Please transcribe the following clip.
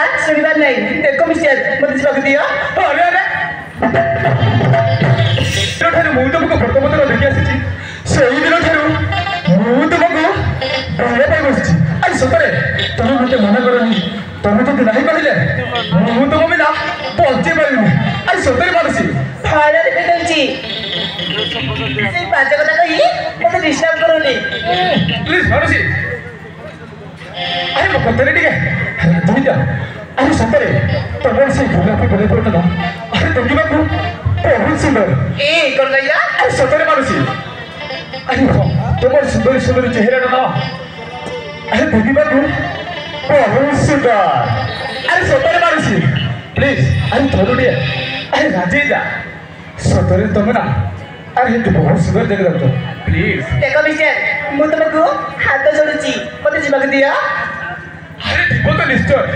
ସତରେ ତମେ ପୁଣି ଏଇଠି ଆସିଛ କାହିଁକି ଦେଖ ମିଷ୍ଟର ମତେ ଯିବାକୁ ଦିଅ ଆମେ ମୁଁ ମରୁଛି ଆରେ ଜୀବନ ତ ନିଶ୍ଚୟ ଯିବ ହେଲେ ମୋ ମନ କଥା ଟିକେ ଆରେ ଶୁଣିକି ଯାଅ କଣ ମୁଁ ଶୁଣାଇବ ମୁଁ କିଛି କଥା ଶୁଣିବାର ନାହିଁ ଦେଖ ମିଷ୍ଟର ମତେ ଯିବାକୁ ଦିଅ ଆରେ ଆରେ ଦିନଠାରୁ ମୁଁ ତମକୁ ବର୍ତ୍ତମାନ ଦେଖି ଆସିଛି। ସେଇ ଦିନଠାରୁ ମୁଁ ତୁମକୁ ଭଲ ପାଇ ବସିଛି। ଆରେ ସତରେ ତମେ ମତେ ମନେ କରନି। ତମେ ଯଦି ନାହିଁ କହିଲେ ମୁଁ ତୁମ ବିନା ବଞ୍ଚି ପାରିବିନି। ଆରେ ସତରେ ମାନୁଛି ଫଳରେ ଦେଖଉଛି ସେଇ ପାଞ୍ଚ କଥା କହି ମତେ ଡିଷ୍ଟର୍ବ କରୁନି। ପ୍ଲିଜ ମାନୁଛି ଆରେ ମୋ କଥାରେ ଟିକେ 야 아니 잠깐에 또원씨 고등학교 보내버렸다 나 아니 넘기만고 또원씨인걸 에이 걸라이야? 아니 잠깐에 말이지 아니 뭐 정말 순돌이 순돌이 제해라나 나 아니 넘기만고 또원씨인걸 아니 잠깐에 말이지 플리즈 아니 더러리야 아니 라지이다 সতরে তোমরা আরে তো বহুত সুন্দর দেখে দাও তো প্লিজ দেখ মিস্টার মু তোমাকে হাত জড়ুছি মতে যাওয়া দিয়া আরে দিব তো নিশ্চয়